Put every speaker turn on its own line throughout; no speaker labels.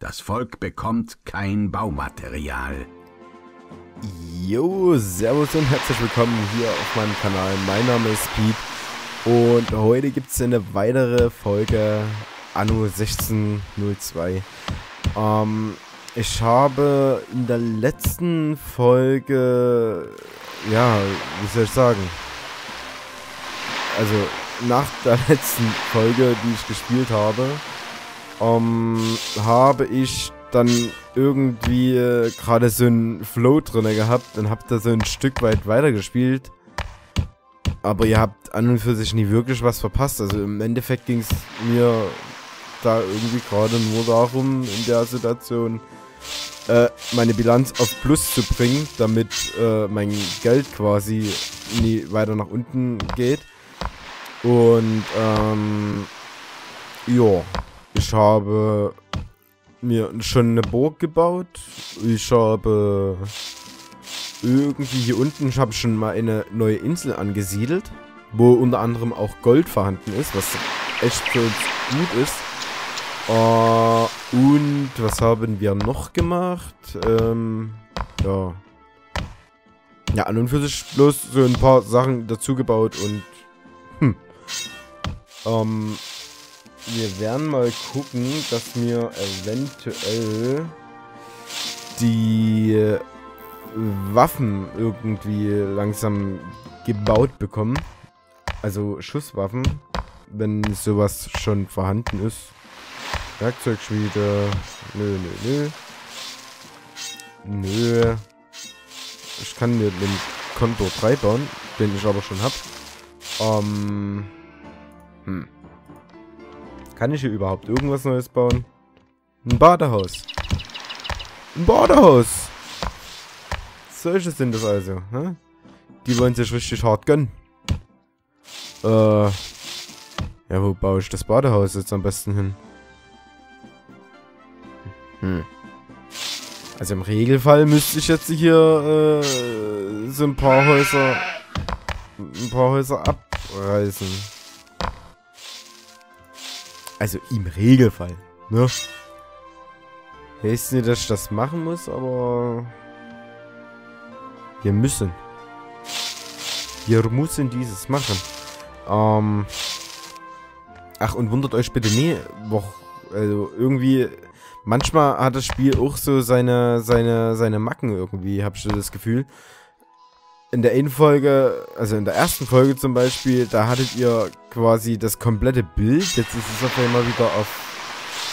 Das Volk bekommt kein Baumaterial.
Jo, servus und herzlich willkommen hier auf meinem Kanal. Mein Name ist Pete und heute gibt es eine weitere Folge Anno 1602. Ähm, ich habe in der letzten Folge, ja, wie soll ich sagen, also nach der letzten Folge, die ich gespielt habe, ähm, habe ich dann irgendwie äh, gerade so einen Flow drin gehabt und hab da so ein Stück weit weitergespielt. Aber ihr habt an und für sich nie wirklich was verpasst. Also im Endeffekt ging es mir da irgendwie gerade nur darum, in der Situation äh, meine Bilanz auf Plus zu bringen, damit äh, mein Geld quasi nie weiter nach unten geht. Und ähm, ja, ich habe mir schon eine Burg gebaut. Ich habe irgendwie hier unten, ich habe schon mal eine neue Insel angesiedelt, wo unter anderem auch Gold vorhanden ist, was echt für uns gut ist. Uh, und was haben wir noch gemacht? Ähm, ja. Ja, an und für sich bloß so ein paar Sachen dazu gebaut und hm. Ähm, wir werden mal gucken, dass wir eventuell die Waffen irgendwie langsam gebaut bekommen. Also Schusswaffen, wenn sowas schon vorhanden ist. Werkzeugschmiede. Nö, nö, nö. Nö. Ich kann mir den Konto 3 bauen, den ich aber schon hab. Ähm. Hm. Kann ich hier überhaupt irgendwas Neues bauen? Ein Badehaus. Ein Badehaus. Solche sind das also. Hä? Die wollen sich richtig hart gönnen. Äh. Ja, wo baue ich das Badehaus jetzt am besten hin? Hm. Also im Regelfall müsste ich jetzt hier äh, so ein paar Häuser ein paar Häuser abreißen. Also im Regelfall, ne? Heißt nicht, dass ich das machen muss, aber... Wir müssen. Wir müssen dieses machen. Ähm... Ach, und wundert euch bitte nie, also irgendwie... Manchmal hat das Spiel auch so seine, seine, seine Macken irgendwie, hab ich so das Gefühl in der einen Folge, also in der ersten Folge zum Beispiel, da hattet ihr quasi das komplette Bild. Jetzt ist es auf einmal wieder auf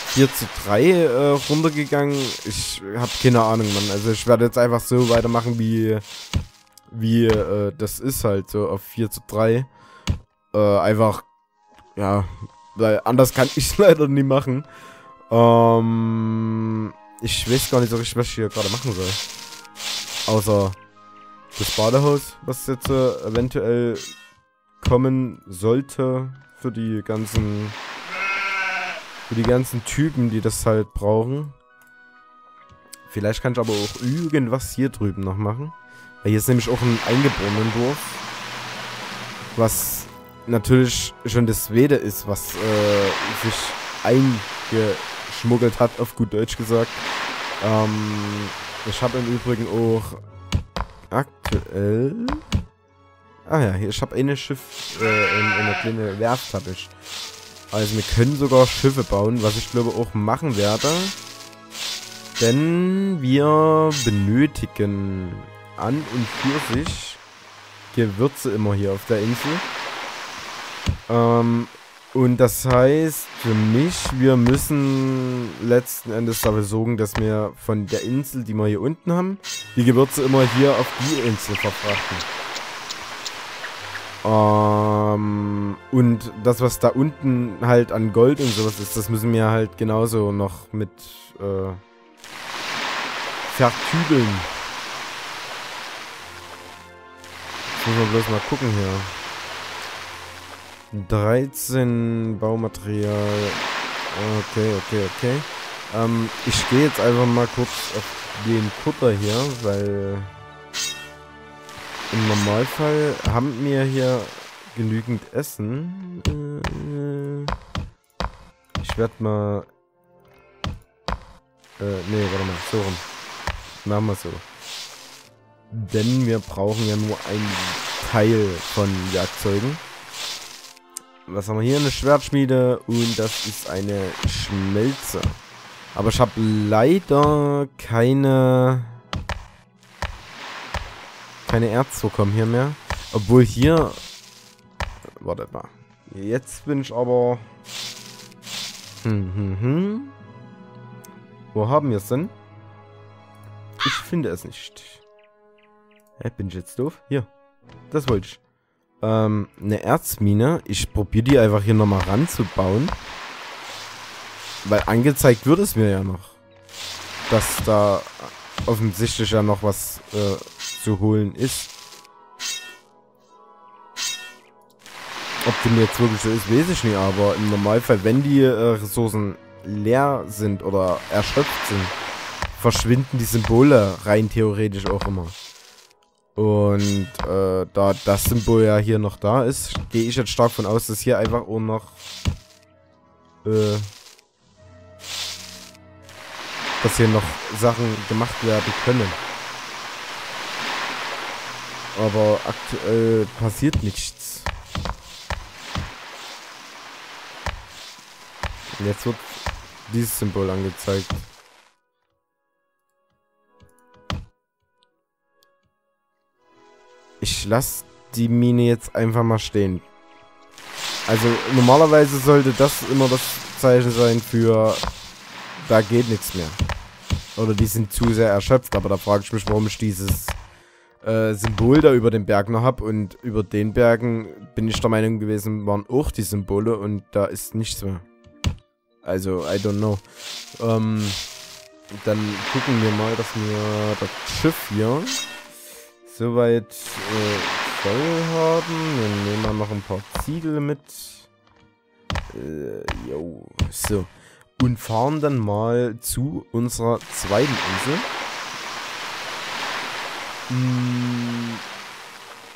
4 zu 3 äh, runtergegangen. Ich habe keine Ahnung, Mann. Also ich werde jetzt einfach so weitermachen, wie, wie äh, das ist halt, so auf 4 zu 3. Äh, einfach, ja, weil anders kann ich leider nie machen. Ähm, ich weiß gar nicht so richtig, was ich hier gerade machen soll. Außer das Badehaus, was jetzt äh, eventuell kommen sollte für die ganzen für die ganzen Typen, die das halt brauchen. Vielleicht kann ich aber auch irgendwas hier drüben noch machen. Weil hier ist nämlich auch ein eingeborenen Dorf. Was natürlich schon das Wede ist, was äh, sich eingeschmuggelt hat, auf gut Deutsch gesagt. Ähm, ich habe im Übrigen auch aktuell... Ah ja, ich habe eine Schiff, äh, in, in eine kleine Werft habe ich. Also wir können sogar Schiffe bauen, was ich glaube auch machen werde. Denn wir benötigen an und für sich Gewürze immer hier auf der Insel. Ähm, und das heißt für mich, wir müssen letzten Endes dafür sorgen, dass wir von der Insel, die wir hier unten haben, die Gewürze immer hier auf die Insel verfrachten. Ähm, und das, was da unten halt an Gold und sowas ist, das müssen wir halt genauso noch mit äh, vertüdeln. Jetzt müssen wir bloß mal gucken hier. 13 Baumaterial. Okay, okay, okay. Ähm, ich gehe jetzt einfach mal kurz auf den Kutter hier, weil im Normalfall haben wir hier genügend Essen. Äh, ich werde mal Äh, nee, warte mal, so rum. Machen wir so. Denn wir brauchen ja nur einen Teil von Werkzeugen. Was haben wir hier? Eine Schwertschmiede und das ist eine Schmelze. Aber ich habe leider keine keine Erzzucker hier mehr. Obwohl hier... Warte mal. Jetzt bin ich aber... Hm, hm, hm. Wo haben wir es denn? Ich finde es nicht. Hä, bin ich jetzt doof? Hier. Das wollte ich. Ähm, eine Erzmine. Ich probiere die einfach hier nochmal ranzubauen. Weil angezeigt wird es mir ja noch. Dass da offensichtlich ja noch was äh, zu holen ist. Ob dem jetzt wirklich so ist, weiß ich nicht, aber im Normalfall, wenn die äh, Ressourcen leer sind oder erschöpft sind, verschwinden die Symbole rein theoretisch auch immer. Und äh, da das Symbol ja hier noch da ist, gehe ich jetzt stark von aus, dass hier einfach auch noch äh, dass hier noch Sachen gemacht werden können. Aber aktuell passiert nichts. Und jetzt wird dieses Symbol angezeigt. Ich lasse die Mine jetzt einfach mal stehen. Also normalerweise sollte das immer das Zeichen sein für da geht nichts mehr. Oder die sind zu sehr erschöpft, aber da frage ich mich, warum ich dieses äh, Symbol da über den Berg noch habe. Und über den Bergen bin ich der Meinung gewesen, waren auch die Symbole und da ist nichts mehr. Also, I don't know. Ähm, dann gucken wir mal, dass wir das Schiff hier soweit äh, voll haben. Wir nehmen mal noch ein paar Ziegel mit. Äh, jo, so. Und fahren dann mal zu unserer zweiten Insel. Hm,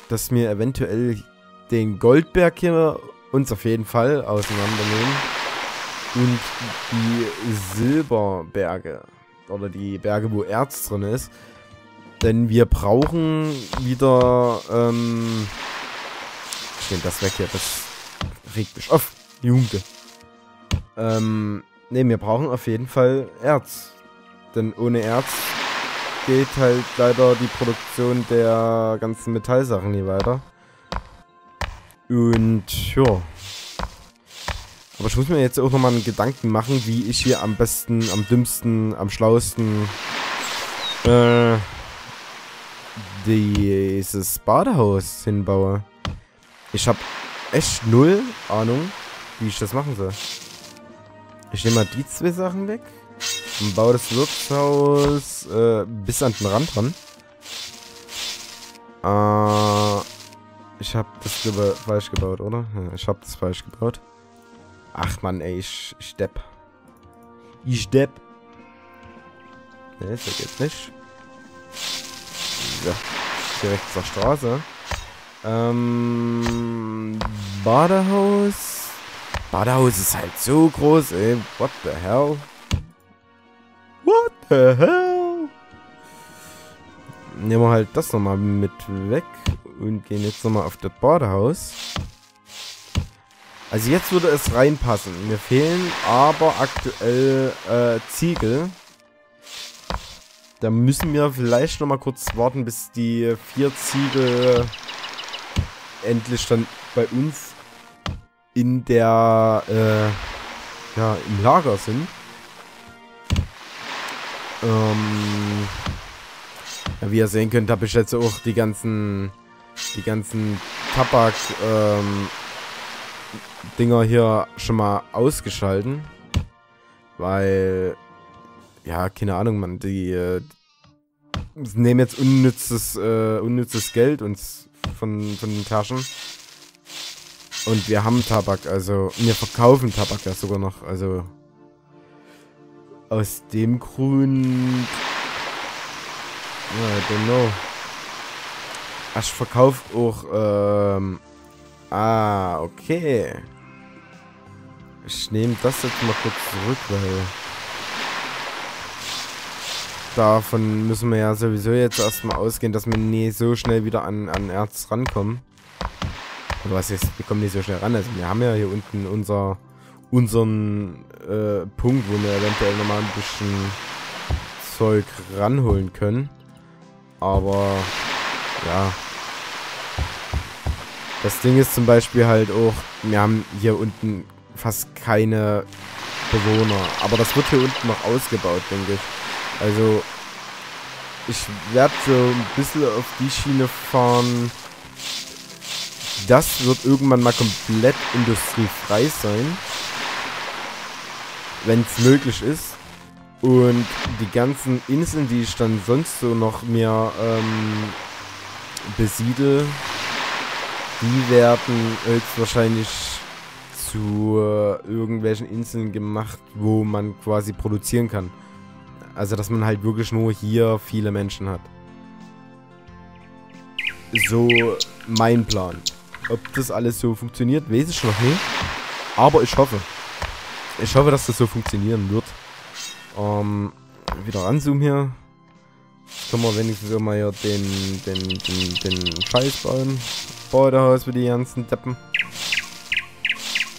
dass wir eventuell den Goldberg hier uns auf jeden Fall auseinandernehmen. Und die Silberberge. Oder die Berge, wo Erz drin ist. Denn wir brauchen wieder... Ähm, ich nehme das weg hier. Das regt mich auf. Junge. Ähm, ne, wir brauchen auf jeden Fall Erz. Denn ohne Erz geht halt leider die Produktion der ganzen Metallsachen nie weiter. Und ja. Aber ich muss mir jetzt auch nochmal einen Gedanken machen, wie ich hier am besten, am dümmsten, am schlauesten äh, dieses Badehaus hinbaue. Ich habe echt null Ahnung, wie ich das machen soll. Ich nehme mal die zwei Sachen weg und baue das Wirtshaus äh, bis an den Rand ran. Äh, ich habe das lieber falsch gebaut, oder? Ja, ich habe das falsch gebaut. Ach man, ey, ich, ich depp. Ich depp. Ne, so geht's nicht. So, direkt zur Straße. Ähm, Badehaus. Badehaus ist halt so groß, ey. What the hell? What the hell? Nehmen wir halt das nochmal mit weg und gehen jetzt nochmal auf das Badehaus. Also jetzt würde es reinpassen. Mir fehlen aber aktuell äh, Ziegel. Da müssen wir vielleicht nochmal kurz warten, bis die vier Ziegel endlich dann bei uns in der, äh, ja, im Lager sind. Ähm, ja, wie ihr sehen könnt, habe ich jetzt auch die ganzen, die ganzen Tabak, ähm, Dinger hier schon mal ausgeschalten. Weil, ja, keine Ahnung, man, die, äh, nehmen jetzt unnützes, äh, unnützes Geld uns von, von den Taschen. Und wir haben Tabak, also wir verkaufen Tabak ja sogar noch, also aus dem Grund, I don't know. Ich verkaufe auch, ähm, ah, okay. Ich nehme das jetzt mal kurz zurück, weil davon müssen wir ja sowieso jetzt erstmal ausgehen, dass wir nie so schnell wieder an, an Erz rankommen. Aber was ist, wir kommen nicht so schnell ran. Also wir haben ja hier unten unser, unseren äh, Punkt, wo wir eventuell nochmal ein bisschen Zeug ranholen können. Aber ja. Das Ding ist zum Beispiel halt auch, wir haben hier unten fast keine Bewohner. Aber das wird hier unten noch ausgebaut, denke ich. Also, ich werde so ein bisschen auf die Schiene fahren. Das wird irgendwann mal komplett industriefrei sein. Wenn es möglich ist. Und die ganzen Inseln, die ich dann sonst so noch mehr ähm, besiedel, die werden höchstwahrscheinlich zu äh, irgendwelchen Inseln gemacht, wo man quasi produzieren kann. Also, dass man halt wirklich nur hier viele Menschen hat. So mein Plan. Ob das alles so funktioniert, weiß ich noch nicht. Aber ich hoffe. Ich hoffe, dass das so funktionieren wird. Ähm, wieder ranzoomen hier. Können wir wenigstens immer hier den, den, den, den Scheiß bauen. Baudehaus für die ganzen Deppen.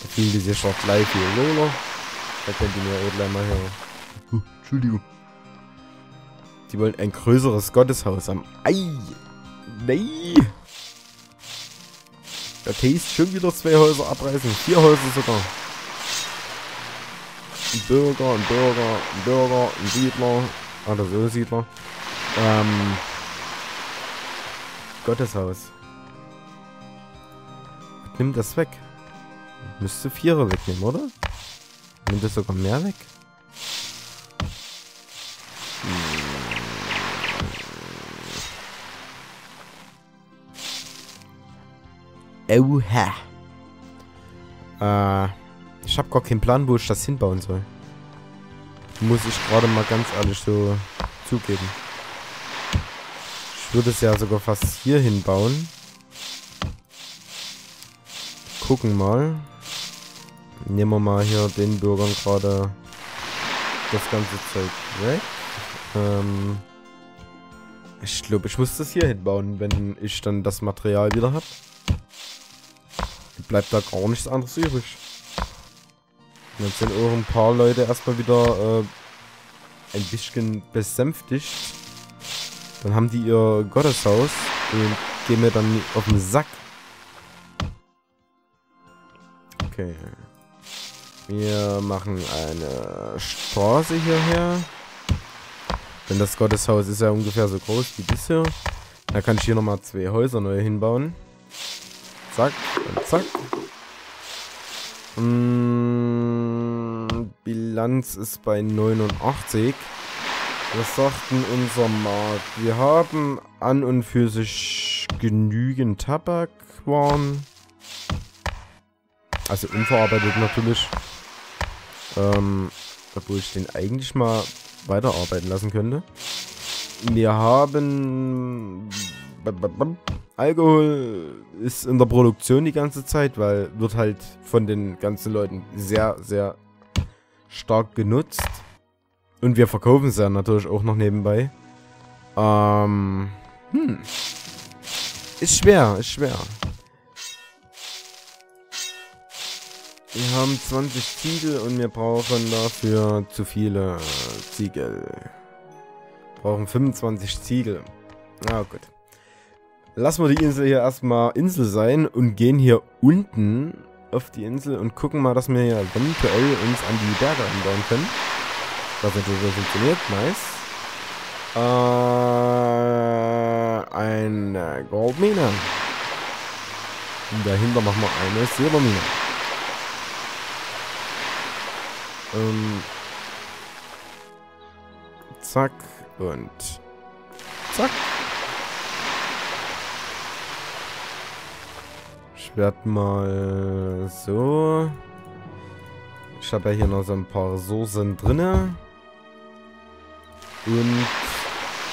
Da fiel die sich auch gleich hier Lola. Da könnt ihr mir auch gleich mal hier. Uh, Entschuldigung. Die wollen ein größeres Gotteshaus haben. Ei! Nee! Der Taste schon wieder zwei Häuser abreißen. Vier Häuser sogar. Ein Bürger, ein Bürger, ein Bürger, ein Siedler. Ah, das ist ein Siedler. Ähm. Gotteshaus. Nimm das weg. Müsste Vierer wegnehmen, oder? Nimmt das sogar mehr weg? Oha. Äh, ich habe gar keinen Plan, wo ich das hinbauen soll. Muss ich gerade mal ganz ehrlich so zugeben. Ich würde es ja sogar fast hier hinbauen. Gucken mal. Nehmen wir mal hier den Bürgern gerade das ganze Zeug weg. Ähm ich glaube, ich muss das hier hinbauen, wenn ich dann das Material wieder habe bleibt da gar nichts anderes übrig. Und jetzt sind auch ein paar Leute erstmal wieder äh, ein bisschen besänftigt. Dann haben die ihr Gotteshaus und gehen mir dann auf den Sack. Okay. Wir machen eine Straße hierher. Denn das Gotteshaus ist ja ungefähr so groß wie das hier. Da kann ich hier nochmal zwei Häuser neu hinbauen. Zack zack. Hm, Bilanz ist bei 89. Was sagt denn unser Markt? Wir haben an und für sich genügend Tabakwaren. Also unverarbeitet natürlich. Ähm, obwohl ich den eigentlich mal weiterarbeiten lassen könnte. Wir haben Alkohol ist in der Produktion die ganze Zeit, weil wird halt von den ganzen Leuten sehr, sehr stark genutzt. Und wir verkaufen es ja natürlich auch noch nebenbei. Ähm, hm. Ist schwer, ist schwer. Wir haben 20 Ziegel und wir brauchen dafür zu viele Ziegel. Wir brauchen 25 Ziegel. Ah, gut. Lassen wir die Insel hier erstmal Insel sein und gehen hier unten auf die Insel und gucken mal, dass wir hier eventuell uns an die Berge anbauen können. Was natürlich so funktioniert. Nice. Äh, eine Goldmine. Und dahinter machen wir eine Silbermine. Ähm, zack und zack. Ich werde mal so. Ich habe ja hier noch so ein paar Soßen drinne. Und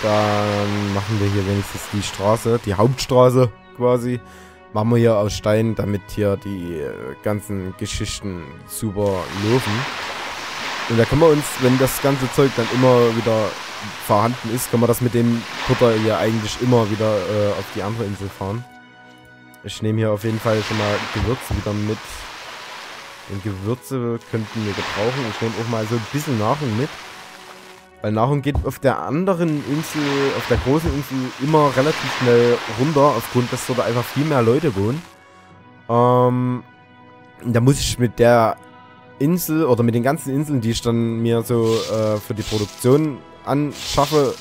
dann machen wir hier wenigstens die Straße, die Hauptstraße quasi. Machen wir hier aus Stein, damit hier die ganzen Geschichten super laufen. Und da können wir uns, wenn das ganze Zeug dann immer wieder vorhanden ist, kann man das mit dem Kutter ja eigentlich immer wieder äh, auf die andere Insel fahren. Ich nehme hier auf jeden Fall schon mal Gewürze wieder mit. Und Gewürze könnten wir gebrauchen. Ich nehme auch mal so ein bisschen Nahrung mit. Weil Nahrung geht auf der anderen Insel, auf der großen Insel immer relativ schnell runter, aufgrund, dass dort einfach viel mehr Leute wohnen. Ähm, da muss ich mit der Insel oder mit den ganzen Inseln, die ich dann mir so äh, für die Produktion anschaffe,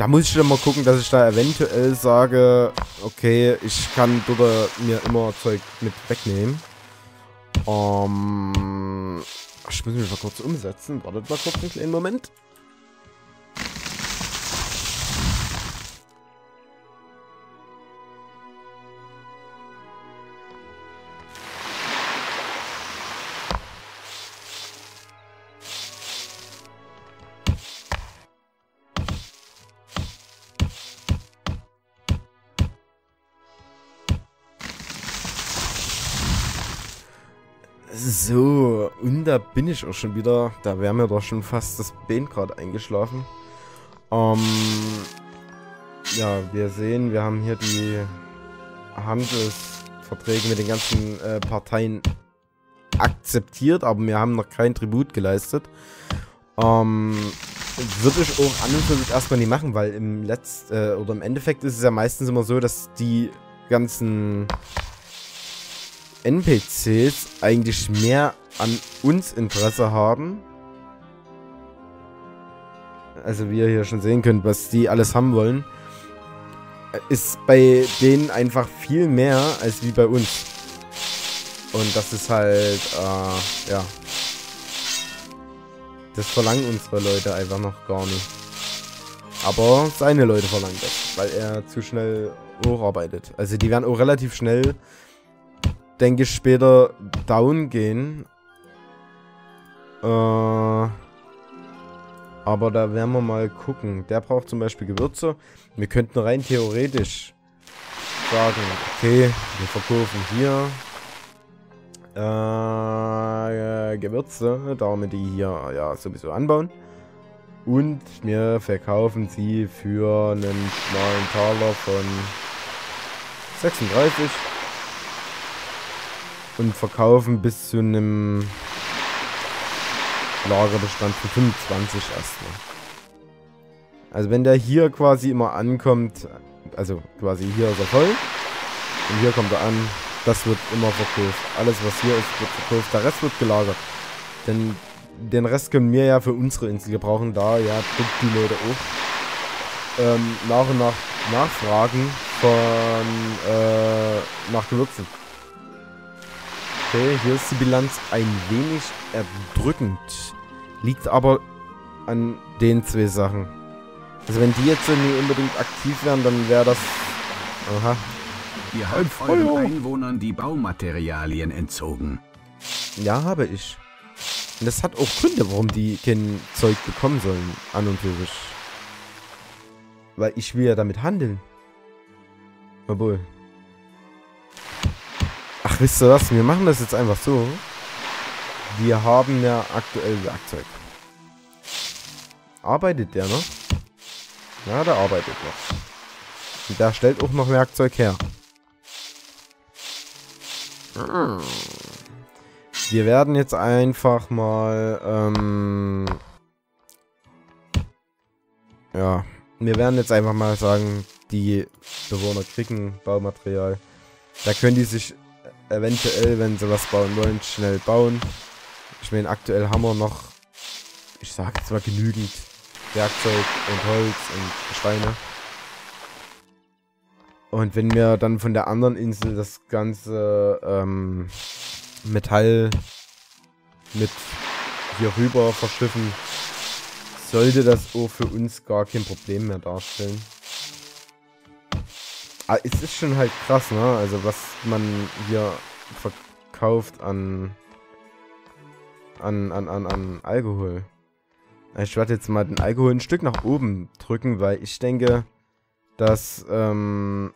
da muss ich dann mal gucken, dass ich da eventuell sage, okay, ich kann dort mir immer Zeug mit wegnehmen. Ähm, ich muss mich mal kurz umsetzen. Wartet mal kurz einen kleinen Moment. Da bin ich auch schon wieder. Da wäre mir doch schon fast das Bein gerade eingeschlafen. Ähm, ja, wir sehen, wir haben hier die Handelsverträge mit den ganzen äh, Parteien akzeptiert, aber wir haben noch kein Tribut geleistet. Ähm, würde ich auch an und für sich erstmal nicht machen, weil im Letzt, äh, oder im Endeffekt ist es ja meistens immer so, dass die ganzen NPCs eigentlich mehr an uns Interesse haben. Also wie ihr hier schon sehen könnt, was die alles haben wollen, ist bei denen einfach viel mehr als wie bei uns. Und das ist halt, äh, ja. Das verlangen unsere Leute einfach noch gar nicht. Aber seine Leute verlangen das, weil er zu schnell hocharbeitet. Also die werden auch relativ schnell denke ich, später down gehen. Äh, aber da werden wir mal gucken. Der braucht zum Beispiel Gewürze. Wir könnten rein theoretisch sagen, okay, wir verkaufen hier äh, Gewürze, damit die hier ja sowieso anbauen. Und wir verkaufen sie für einen schmalen Taler von 36 und verkaufen bis zu einem Lagerbestand von 25 erstmal. Also wenn der hier quasi immer ankommt, also quasi hier ist er voll und hier kommt er an, das wird immer verkauft. Alles was hier ist, wird verkauft. Der Rest wird gelagert. Denn den Rest können wir ja für unsere Insel gebrauchen, da ja die Leute auch ähm, nach und nach nachfragen von äh, nach Gewürzen. Okay, hier ist die Bilanz ein wenig erdrückend. Liegt aber an den zwei Sachen. Also wenn die jetzt nie unbedingt aktiv wären, dann wäre das... Aha.
Ihr habt euren Einwohnern die Baumaterialien entzogen.
Ja, habe ich. Und das hat auch Gründe, warum die kein Zeug bekommen sollen, an und für sich. Weil ich will ja damit handeln. Obwohl, wisst ihr was? Wir machen das jetzt einfach so. Wir haben ja aktuell Werkzeug. Arbeitet der noch? Ja, der arbeitet noch. Und der stellt auch noch Werkzeug her. Wir werden jetzt einfach mal, ähm, ja, wir werden jetzt einfach mal sagen, die Bewohner kriegen Baumaterial. Da können die sich eventuell, wenn sie was bauen wollen, schnell bauen. Ich meine, aktuell haben wir noch, ich sag jetzt mal genügend Werkzeug und Holz und Steine. Und wenn wir dann von der anderen Insel das ganze ähm, Metall mit hier rüber verschiffen, sollte das auch für uns gar kein Problem mehr darstellen. Ah, es ist schon halt krass, ne? Also was man hier verkauft an an, an, an, an Alkohol. Ich werde jetzt mal den Alkohol ein Stück nach oben drücken, weil ich denke, dass, ähm,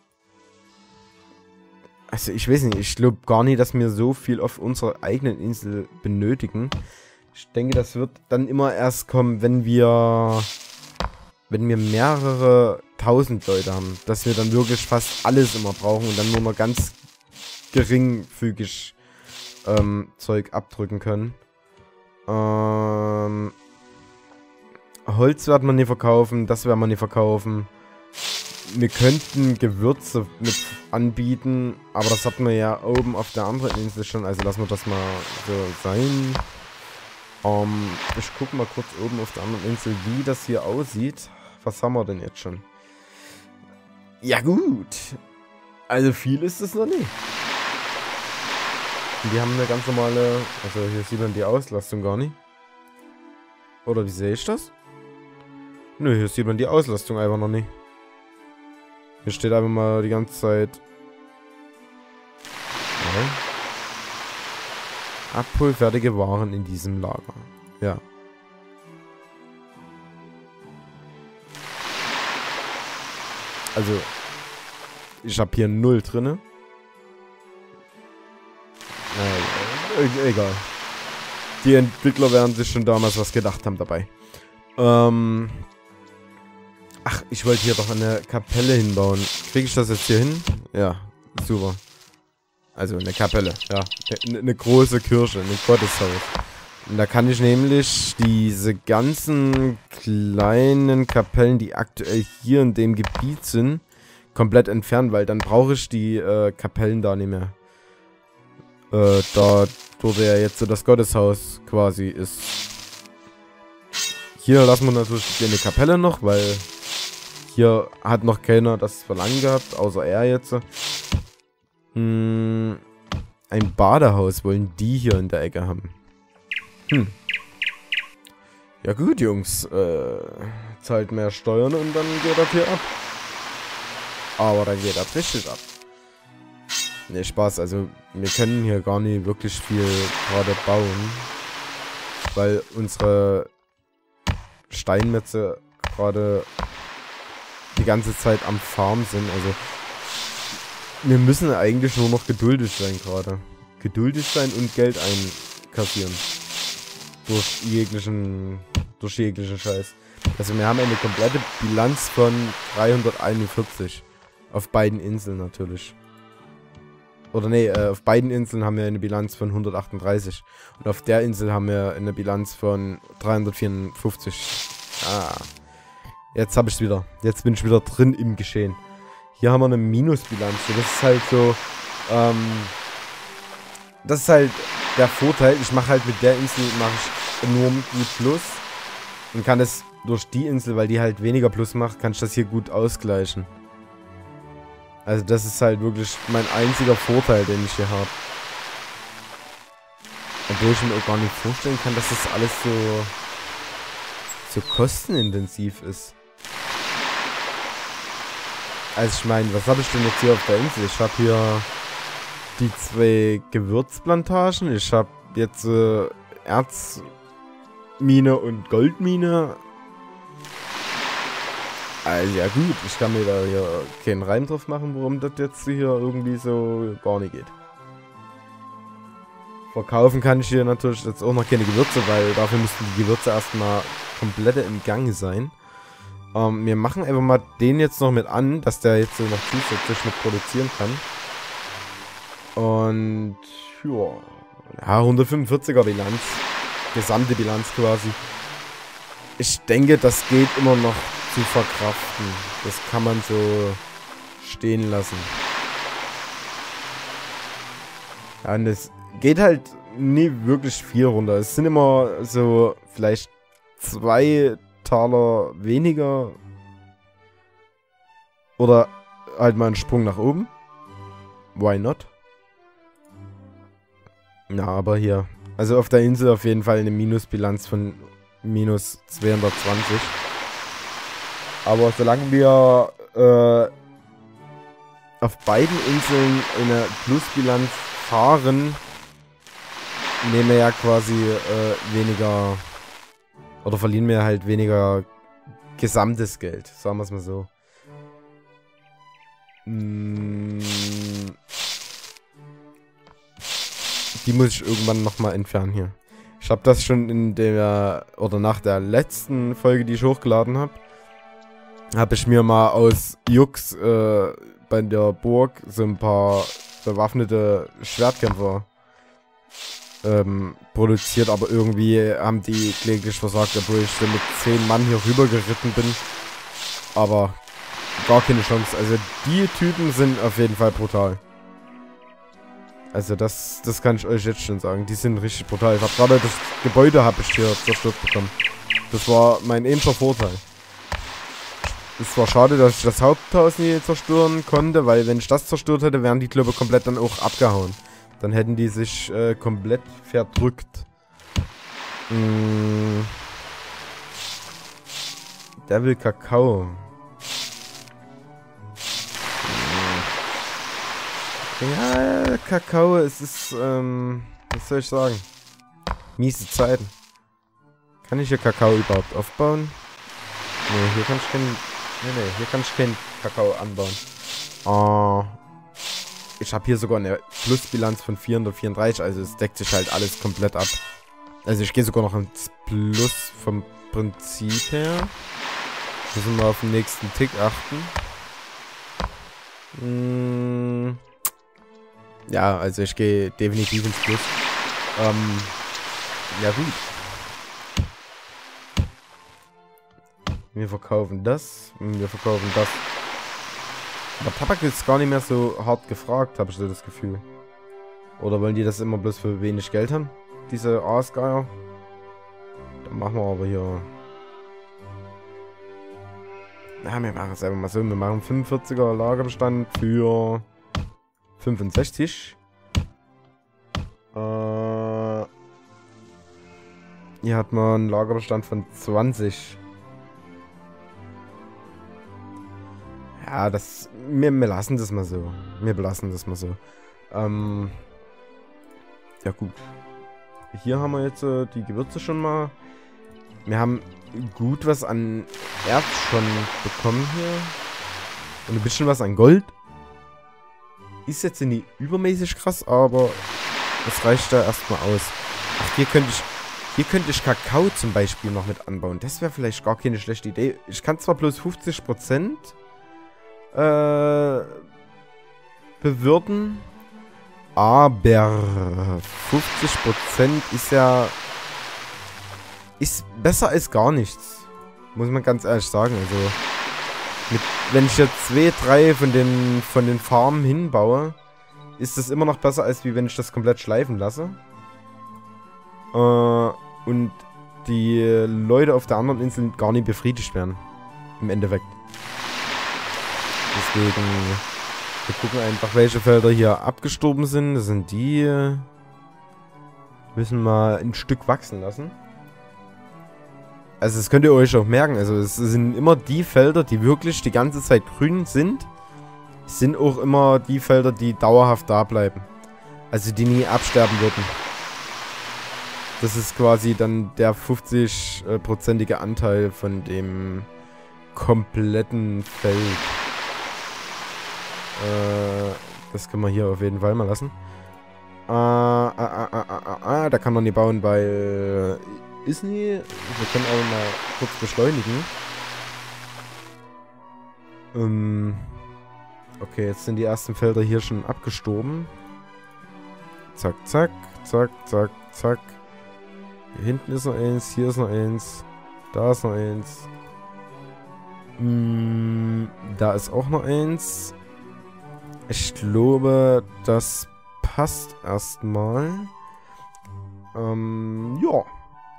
also ich weiß nicht, ich glaube gar nicht, dass wir so viel auf unserer eigenen Insel benötigen. Ich denke, das wird dann immer erst kommen, wenn wir wenn wir mehrere tausend Leute haben, dass wir dann wirklich fast alles immer brauchen und dann nur noch ganz geringfügig ähm, Zeug abdrücken können. Ähm, Holz wird man nicht verkaufen, das werden wir nicht verkaufen. Wir könnten Gewürze mit anbieten, aber das hatten wir ja oben auf der anderen Insel schon, also lassen wir das mal so sein. Ähm, ich gucke mal kurz oben auf der anderen Insel, wie das hier aussieht. Was haben wir denn jetzt schon? Ja gut. Also viel ist es noch nicht. Die haben eine ganz normale... Also hier sieht man die Auslastung gar nicht. Oder wie sehe ich das? Nö, hier sieht man die Auslastung einfach noch nicht. Hier steht einfach mal die ganze Zeit... Ja. Abholfertige Waren in diesem Lager. Ja. Also, ich habe hier null drinne. Naja, e-, egal. Die Entwickler werden sich schon damals was gedacht haben dabei. Ähm. Ach, ich wollte hier doch eine Kapelle hinbauen. Kriege ich das jetzt hier hin? Ja, super. Also eine Kapelle, ja. Eine, eine große Kirche, ein Gotteshaus. Und da kann ich nämlich diese ganzen kleinen Kapellen, die aktuell hier in dem Gebiet sind, komplett entfernen, weil dann brauche ich die äh, Kapellen da nicht mehr. Äh, da, wo der jetzt so das Gotteshaus quasi ist. Hier lassen wir natürlich eine Kapelle noch, weil hier hat noch keiner das verlangt gehabt, außer er jetzt. Hm, ein Badehaus wollen die hier in der Ecke haben. Hm. Ja gut, Jungs. Äh, zahlt mehr Steuern und dann geht das hier ab. Aber dann geht das richtig ab. Ne, Spaß. Also, wir können hier gar nicht wirklich viel gerade bauen. Weil unsere Steinmetze gerade die ganze Zeit am Farm sind. Also, wir müssen eigentlich nur noch geduldig sein gerade. Geduldig sein und Geld einkassieren. Durch jeglichen, durch jeglichen Scheiß. Also wir haben eine komplette Bilanz von 341. Auf beiden Inseln natürlich. Oder nee, äh, auf beiden Inseln haben wir eine Bilanz von 138. Und auf der Insel haben wir eine Bilanz von 354. Ah. Jetzt habe ich wieder. Jetzt bin ich wieder drin im Geschehen. Hier haben wir eine Minusbilanz. Das ist halt so, ähm, das ist halt der Vorteil. Ich mache halt mit der Insel mache ich enorm gut Plus und kann das durch die Insel, weil die halt weniger Plus macht, kann ich das hier gut ausgleichen. Also das ist halt wirklich mein einziger Vorteil, den ich hier habe. Obwohl ich mir auch gar nicht vorstellen kann, dass das alles so, so kostenintensiv ist. Also ich meine, was habe ich denn jetzt hier auf der Insel? Ich habe hier die zwei Gewürzplantagen. Ich habe jetzt äh, Erzmine und Goldmine. Also ja gut, ich kann mir da hier keinen Reim drauf machen, warum das jetzt hier irgendwie so gar nicht geht. Verkaufen kann ich hier natürlich jetzt auch noch keine Gewürze, weil dafür müssten die Gewürze erstmal komplett im Gang sein. Ähm, wir machen einfach mal den jetzt noch mit an, dass der jetzt so noch zusätzlich mit produzieren kann. Und ja, ja 145er Bilanz. Gesamte Bilanz quasi. Ich denke, das geht immer noch zu verkraften. Das kann man so stehen lassen. Ja, und es geht halt nie wirklich viel runter. Es sind immer so vielleicht zwei Taler weniger. Oder halt mal einen Sprung nach oben. Why not? Ja, aber hier. Also auf der Insel auf jeden Fall eine Minusbilanz von minus 220. Aber solange wir äh, auf beiden Inseln eine Plusbilanz fahren, nehmen wir ja quasi äh, weniger oder verlieren wir halt weniger gesamtes Geld, sagen wir es mal so. Mm. Die muss ich irgendwann nochmal entfernen hier. Ich habe das schon in der, oder nach der letzten Folge, die ich hochgeladen habe, habe ich mir mal aus Jux äh, bei der Burg so ein paar bewaffnete Schwertkämpfer ähm, produziert, aber irgendwie haben die kläglich versagt, obwohl ich so mit 10 Mann hier rüber geritten bin. Aber gar keine Chance. Also die Typen sind auf jeden Fall brutal. Also das, das kann ich euch jetzt schon sagen. Die sind richtig brutal. Ich habe gerade das Gebäude habe ich hier zerstört bekommen. Das war mein ähnlicher Vorteil. Es war schade, dass ich das Haupthaus nie zerstören konnte, weil wenn ich das zerstört hätte, wären die Klöpfe komplett dann auch abgehauen. Dann hätten die sich äh, komplett verdrückt. Mm. Der will Kakao. Ja, Kakao, es ist, ähm, was soll ich sagen? Miese Zeiten. Kann ich hier Kakao überhaupt aufbauen? Ne, hier kann ich keinen, ne, ne, hier kann ich keinen Kakao anbauen. Oh, ich habe hier sogar eine Plusbilanz von 434, also es deckt sich halt alles komplett ab. Also ich gehe sogar noch ins Plus vom Prinzip her. Müssen wir auf den nächsten Tick achten. Hm. Ja, also ich gehe definitiv ins Plus. Ähm, ja gut. Wir verkaufen das. Wir verkaufen das. Aber Tabak ist gar nicht mehr so hart gefragt, habe ich so das Gefühl. Oder wollen die das immer bloß für wenig Geld haben? Diese Aasgeier? Dann machen wir aber hier... Ja, wir machen es einfach mal so. Wir machen 45er Lagerbestand für 65. Äh, hier hat man einen Lagerbestand von 20. Ja, das. Wir, wir lassen das mal so. Wir belassen das mal so. Ähm. Ja, gut. Hier haben wir jetzt äh, die Gewürze schon mal. Wir haben gut was an Erz schon bekommen hier. Und ein bisschen was an Gold. Ist jetzt nicht übermäßig krass, aber das reicht da erstmal aus. Ach, hier könnte ich... Hier könnte ich Kakao zum Beispiel noch mit anbauen. Das wäre vielleicht gar keine schlechte Idee. Ich kann zwar bloß 50% äh, bewirten, aber 50% ist ja... Ist besser als gar nichts. Muss man ganz ehrlich sagen. Also, mit, wenn ich jetzt zwei, drei von den, von den Farmen hinbaue, ist das immer noch besser, als wie wenn ich das komplett schleifen lasse. Äh, und die Leute auf der anderen Insel gar nicht befriedigt werden. Im Endeffekt. Deswegen, wir gucken einfach, welche Felder hier abgestorben sind. Das sind die. Müssen wir ein Stück wachsen lassen. Also das könnt ihr euch auch merken. Also es sind immer die Felder, die wirklich die ganze Zeit grün sind. Sind auch immer die Felder, die dauerhaft da bleiben. Also die nie absterben würden. Das ist quasi dann der 50-prozentige Anteil von dem kompletten Feld. Äh, das können wir hier auf jeden Fall mal lassen. Äh, ah, ah, ah, ah, ah, da kann man nicht bauen, weil ist nie. Wir können auch mal kurz beschleunigen. Ähm. Okay, jetzt sind die ersten Felder hier schon abgestorben. Zack, zack, zack, zack, zack. Hier hinten ist noch eins, hier ist noch eins. Da ist noch eins. Mm, da ist auch noch eins. Ich glaube, das passt erstmal. Ähm, ja.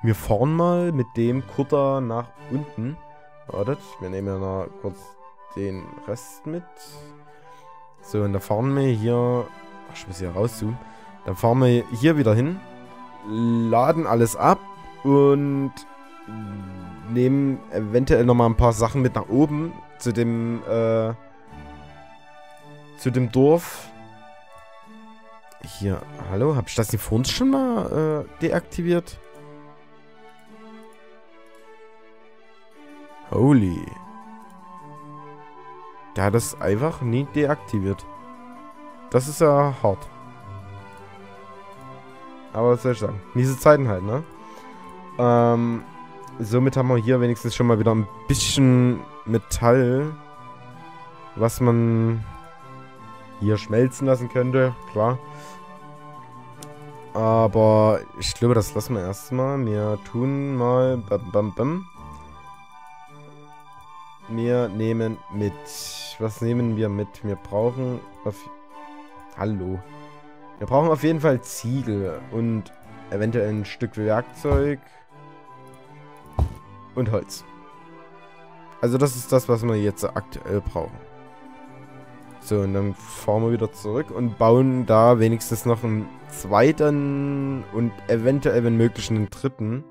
Wir fahren mal mit dem Kutter nach unten. Wartet, wir nehmen ja noch kurz den Rest mit. So, und da fahren wir hier... Ach, ich muss hier rauszoomen. Dann fahren wir hier wieder hin. Laden alles ab. Und nehmen eventuell nochmal ein paar Sachen mit nach oben. Zu dem, äh, Zu dem Dorf. Hier, hallo? Hab ich das nicht vor uns schon mal äh, deaktiviert? Holy. Der hat das einfach nie deaktiviert. Das ist ja hart. Aber was soll ich sagen? Diese Zeiten halt, ne? Ähm, somit haben wir hier wenigstens schon mal wieder ein bisschen Metall, was man hier schmelzen lassen könnte, klar. Aber ich glaube, das lassen wir erstmal. Wir tun mal... Bam, bam, bam. Wir nehmen mit... Was nehmen wir mit? Wir brauchen... Auf, hallo. Wir brauchen auf jeden Fall Ziegel und eventuell ein Stück Werkzeug und Holz. Also das ist das, was wir jetzt aktuell brauchen. So, und dann fahren wir wieder zurück und bauen da wenigstens noch einen zweiten und eventuell, wenn möglich, einen dritten.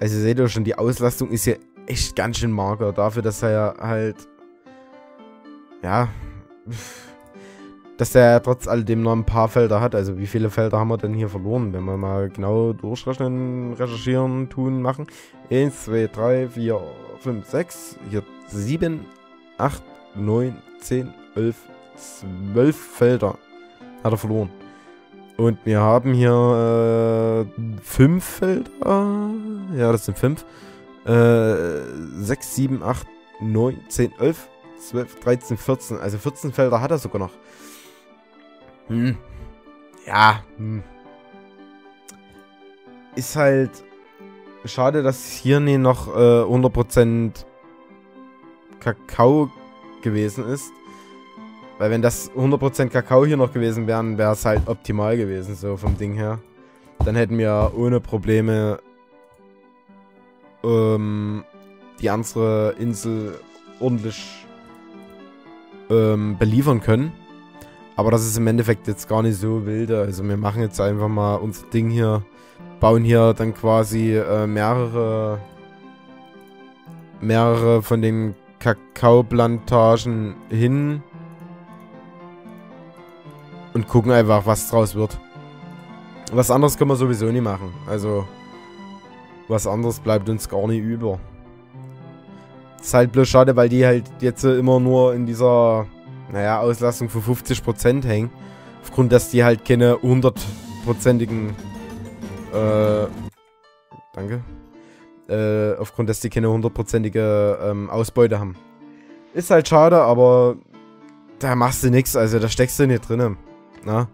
Also seht ihr schon, die Auslastung ist ja echt ganz schön mager. Dafür, dass er ja halt... Ja... Dass er trotz alledem noch ein paar Felder hat. Also wie viele Felder haben wir denn hier verloren? Wenn wir mal genau durchrechnen, recherchieren, tun, machen. 1, 2, 3, 4, 5, 6. Hier 7, 8, 9, 10, 11, 12 Felder hat er verloren. Und wir haben hier äh, 5 Felder. Ja, das sind 5. Äh, 6, 7, 8, 9, 10, 11, 12, 13, 14. Also 14 Felder hat er sogar noch. Hm. Ja. Hm. Ist halt schade, dass hier nie noch äh, 100% Kakao gewesen ist. Weil wenn das 100% Kakao hier noch gewesen wären, wäre es halt optimal gewesen, so vom Ding her. Dann hätten wir ohne Probleme ähm, die andere Insel ordentlich ähm, beliefern können. Aber das ist im Endeffekt jetzt gar nicht so wilde. Also wir machen jetzt einfach mal unser Ding hier, bauen hier dann quasi äh, mehrere mehrere von den Kakaoplantagen hin und gucken einfach, was draus wird. Was anderes können wir sowieso nicht machen. Also, was anderes bleibt uns gar nicht über. Ist halt bloß schade, weil die halt jetzt immer nur in dieser, naja, Auslastung von 50% hängen. Aufgrund, dass die halt keine hundertprozentigen, äh, danke. Äh, aufgrund, dass die keine hundertprozentige ähm, Ausbeute haben. Ist halt schade, aber da machst du nichts, also da steckst du nicht drinnen. Na?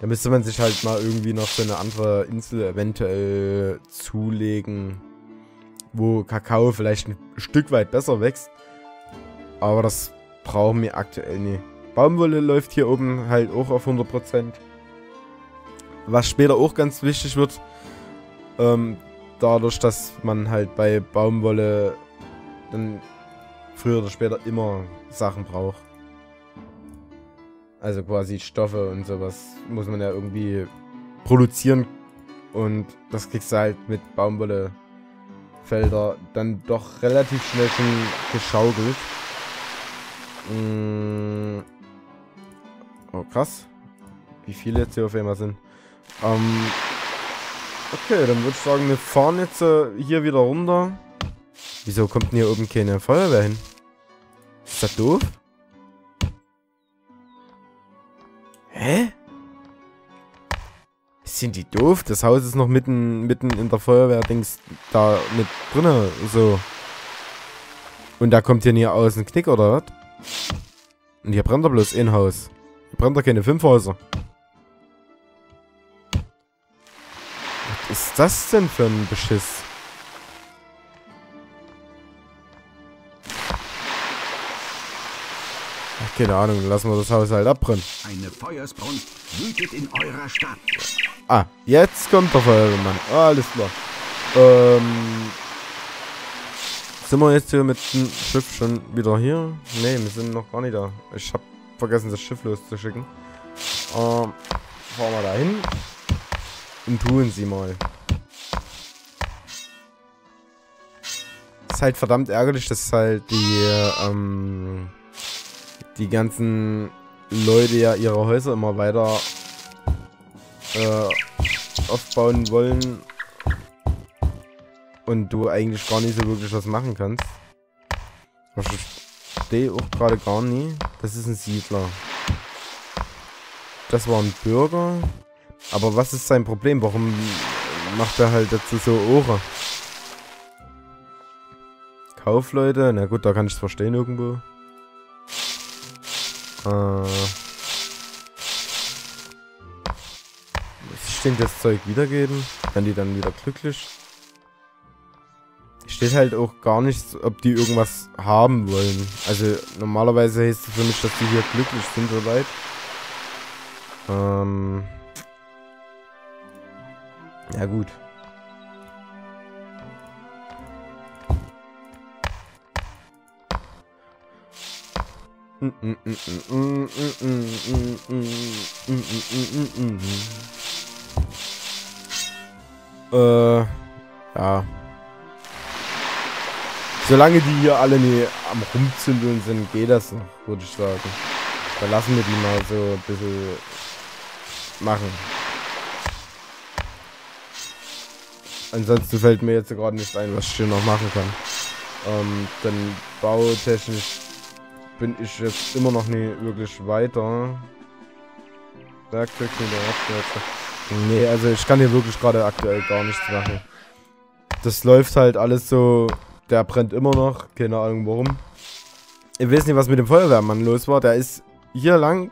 Da müsste man sich halt mal irgendwie noch so eine andere Insel eventuell zulegen, wo Kakao vielleicht ein Stück weit besser wächst. Aber das brauchen wir aktuell nicht. Baumwolle läuft hier oben halt auch auf 100%. Was später auch ganz wichtig wird, ähm, dadurch, dass man halt bei Baumwolle dann früher oder später immer Sachen braucht. Also quasi Stoffe und sowas muss man ja irgendwie produzieren. Und das kriegst du halt mit Baumwollefelder dann doch relativ schnell schon geschaukelt. Mm. Oh, krass. Wie viele jetzt hier auf einmal sind. Ähm. Okay, dann würde ich sagen, wir fahren jetzt äh, hier wieder runter. Wieso kommt denn hier oben keine Feuerwehr hin? Ist das doof? Hä? Sind die doof? Das Haus ist noch mitten, mitten in der Feuerwehrdings da mit drinne, so. Und da kommt hier nie aus ein Knick, oder was? Und hier brennt er bloß ein Haus. Hier brennt er keine fünf Häuser. Was ist das denn für ein Beschiss? Keine Ahnung, dann lassen wir das Haus halt abbrennen.
Eine Feuersbrunst wütet in eurer Stadt.
Ah, jetzt kommt der Feuerwehrmann. Ah, alles klar. Ähm. Sind wir jetzt hier mit dem Schiff schon wieder hier? Ne, wir sind noch gar nicht da. Ich habe vergessen, das Schiff loszuschicken. Ähm, fahren wir da hin. Und tun sie mal. Ist halt verdammt ärgerlich, dass halt die, ähm, die ganzen Leute ja ihre Häuser immer weiter äh, aufbauen wollen und du eigentlich gar nicht so wirklich was machen kannst. Ich verstehe auch gerade gar nie. Das ist ein Siedler. Das war ein Bürger. Aber was ist sein Problem? Warum macht er halt dazu so Ohren? Kaufleute. Na gut, da kann ich es verstehen irgendwo. Äh. Muss ich denen das Zeug wiedergeben? Werden die dann wieder glücklich? Steht halt auch gar nichts, ob die irgendwas haben wollen. Also normalerweise heißt es für mich, dass die hier glücklich sind soweit. Ähm. Ja gut. Äh, ja. Solange die hier alle nie am Rumzündeln sind, geht das noch, würde ich sagen. Da lassen wir die mal so ein bisschen machen. Ansonsten fällt mir jetzt gerade nicht ein, was ich hier noch machen kann. Ähm, denn bautechnisch bin ich jetzt immer noch nie wirklich weiter. Werkzeug Nee, also ich kann hier wirklich gerade aktuell gar nichts machen. Das läuft halt alles so der brennt immer noch. Keine Ahnung warum. Ich weiß nicht, was mit dem Feuerwehrmann los war. Der ist hier lang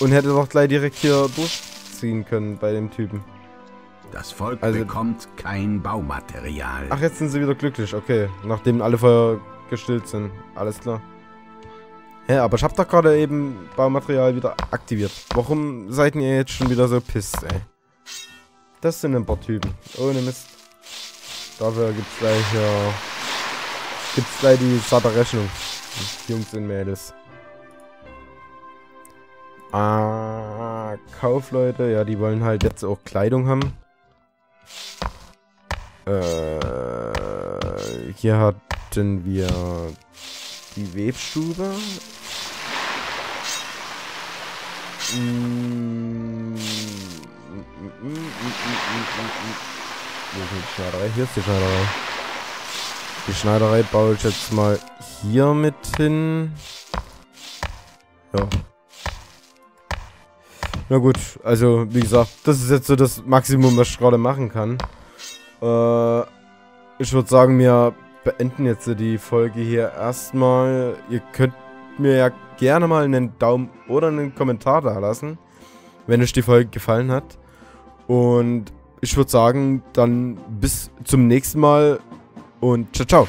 und hätte doch gleich direkt hier durchziehen können bei dem Typen.
Das Volk also, bekommt kein Baumaterial.
Ach, jetzt sind sie wieder glücklich. Okay, nachdem alle Feuer gestillt sind. Alles klar. Ja, aber ich habe doch gerade eben Baumaterial wieder aktiviert. Warum seid ihr jetzt schon wieder so pisst, ey? Das sind ein paar Typen. Ohne Mist. Dafür gibt's gleich, ja, gibt's gleich die satte Rechnung. Jungs und Mädels. Ah, Kaufleute, ja, die wollen halt jetzt auch Kleidung haben. Äh, hier hatten wir die Webstube. Wo ist die Schneiderei? Hier ist die Schneiderei. Die Schneiderei baue ich jetzt mal hier mit hin. Ja. Na gut, also wie gesagt, das ist jetzt so das Maximum, was ich gerade machen kann. Äh, ich würde sagen, wir beenden jetzt die Folge hier erstmal. Ihr könnt mir ja gerne mal einen Daumen oder einen Kommentar da lassen, wenn euch die Folge gefallen hat. Und ich würde sagen, dann bis zum nächsten Mal und ciao, ciao.